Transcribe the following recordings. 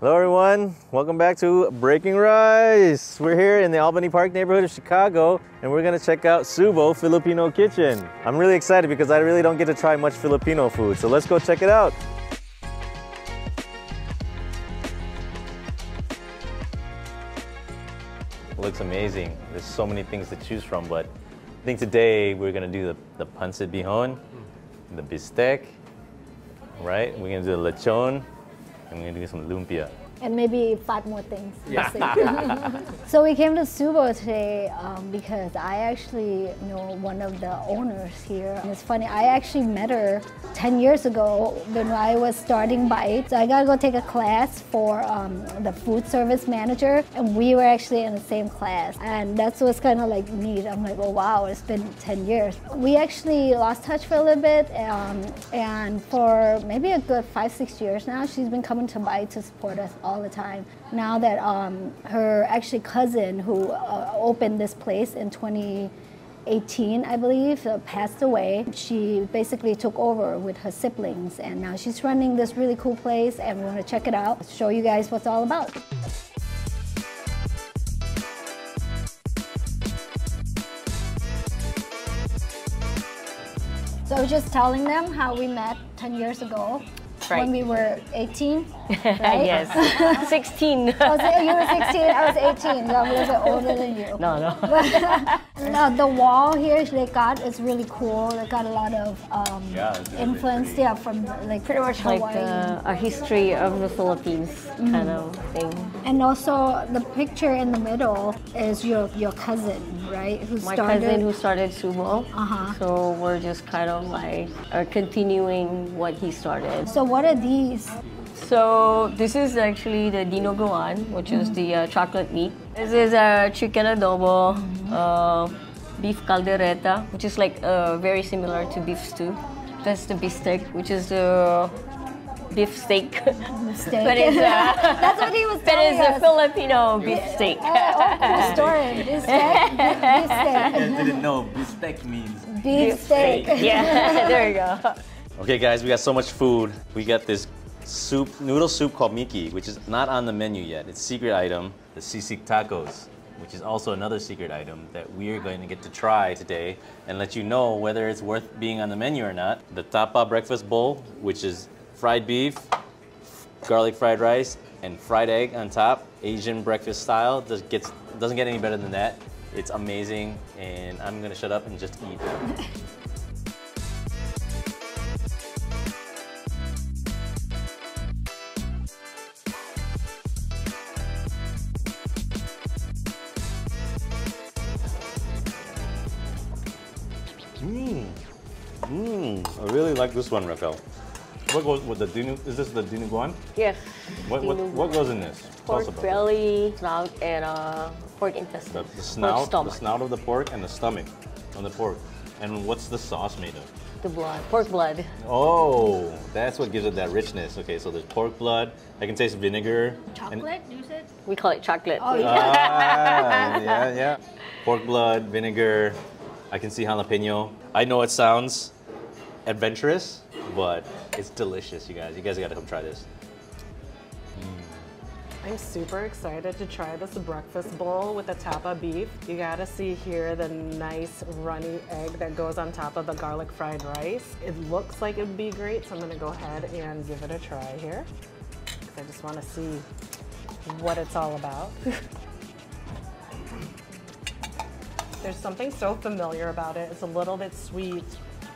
Hello, everyone. Welcome back to Breaking Rice. We're here in the Albany Park neighborhood of Chicago, and we're gonna check out Subo Filipino Kitchen. I'm really excited because I really don't get to try much Filipino food, so let's go check it out. Looks amazing. There's so many things to choose from, but I think today we're gonna do the, the pancit bihon, the bistec, right? We're gonna do the lechon, do some lumpia. And maybe five more things. We'll so we came to Subo today um, because I actually know one of the owners here. And it's funny, I actually met her 10 years ago when I was starting Bite. So I got to go take a class for um, the food service manager, and we were actually in the same class. And that's what's kind of like neat. I'm like, oh wow, it's been 10 years. We actually lost touch for a little bit, um, and for maybe a good five, six years now, she's been coming to Bite to support us all the time. Now that um, her actually cousin who uh, opened this place in 2018, I believe, uh, passed away. She basically took over with her siblings, and now she's running this really cool place, and we want to check it out, show you guys what's all about. So I was just telling them how we met 10 years ago Right. when we were 18. Right? yes. 16. I was, you were 16, I was 18. So I'm a little bit older than you. no, no. And, uh, the wall here they got is really cool. They got a lot of um, Yeah, it's really influence, yeah, from like Pretty much like Hawaii. the, a history of the Philippines kind of thing. And also the picture in the middle is your your cousin, right? Who My started. cousin who started Subo. Uh-huh. So we're just kind of like are continuing what he started. so what are these? So this is actually the dinuguan, which is the uh, chocolate meat. This is a chicken adobo, uh, beef caldereta, which is like uh, very similar to beef stew. That's the beef steak, which is the beef steak. Steak. but it's uh, That's what he was but telling it's a. Filipino beef steak. Cool story. Beef steak. Beef steak. didn't know bistec means. Beef steak. yeah, there you go. Okay, guys, we got so much food. We got this soup, noodle soup called Miki, which is not on the menu yet. It's secret item. The sisig tacos, which is also another secret item that we are going to get to try today and let you know whether it's worth being on the menu or not. The tapa breakfast bowl, which is fried beef, garlic fried rice, and fried egg on top, Asian breakfast style. Just gets doesn't get any better than that. It's amazing, and I'm gonna shut up and just eat. really like this one, Raquel. What goes with the dinu? Is this the dinuguan? Yes. What, what, what goes in this? Pork about it. belly, snout, and uh, pork intestine. The, the Pork snout, the stomach. snout of the pork, and the stomach on the pork. And what's the sauce made of? The blood. Pork blood. Oh, that's what gives it that richness. Okay, so there's pork blood. I can taste vinegar. and- Chocolate, you said? We call it chocolate. Oh, yeah. ah, yeah, yeah. Pork blood, vinegar. I can see jalapeno. I know it sounds adventurous, but it's delicious, you guys. You guys gotta come try this. Mm. I'm super excited to try this breakfast bowl with the tapa beef. You gotta see here the nice runny egg that goes on top of the garlic fried rice. It looks like it'd be great, so I'm gonna go ahead and give it a try here. I just wanna see what it's all about. There's something so familiar about it. It's a little bit sweet.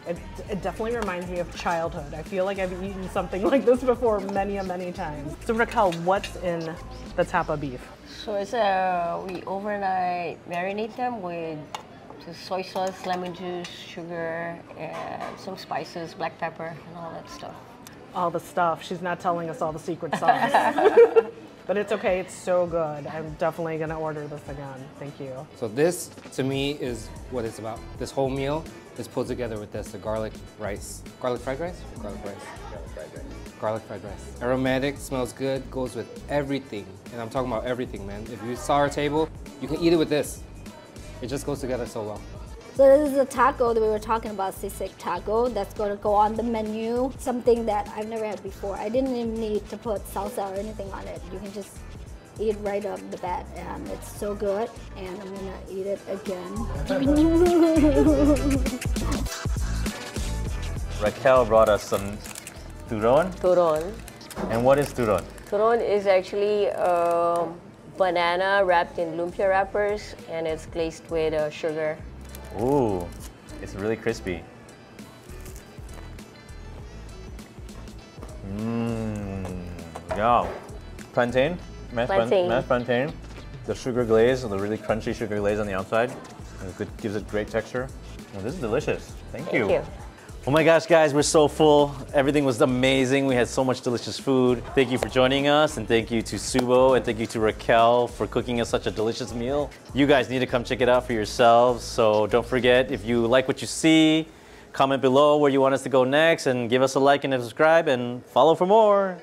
It, it definitely reminds me of childhood. I feel like I've eaten something like this before many, many times. So Raquel, what's in the tapa beef? So it's uh, we overnight marinate them with just soy sauce, lemon juice, sugar, and some spices, black pepper, and all that stuff. All the stuff. She's not telling us all the secret sauce. but it's okay, it's so good. I'm definitely gonna order this again. Thank you. So this, to me, is what it's about. This whole meal is pulled together with this, the garlic rice. Garlic fried rice? Garlic rice? Garlic fried rice. Garlic fried rice. Aromatic, smells good, goes with everything. And I'm talking about everything, man. If you saw our table, you can eat it with this. It just goes together so well. So this is a taco that we were talking about, sisig taco. That's going to go on the menu. Something that I've never had before. I didn't even need to put salsa or anything on it. You can just eat right off the bat, and it's so good. And I'm gonna eat it again. Raquel brought us some turon. Turon. And what is turon? Turon is actually um, banana wrapped in lumpia wrappers and it's glazed with uh, sugar. Ooh, it's really crispy. Mmm, yeah. Plantain, mashed, Plantain. mashed plantain. The sugar glaze, the really crunchy sugar glaze on the outside, it gives it great texture. Oh, this is delicious. Thank, Thank you. Oh my gosh, guys, we're so full. Everything was amazing. We had so much delicious food. Thank you for joining us, and thank you to Subo, and thank you to Raquel for cooking us such a delicious meal. You guys need to come check it out for yourselves. So don't forget, if you like what you see, comment below where you want us to go next, and give us a like and a subscribe, and follow for more.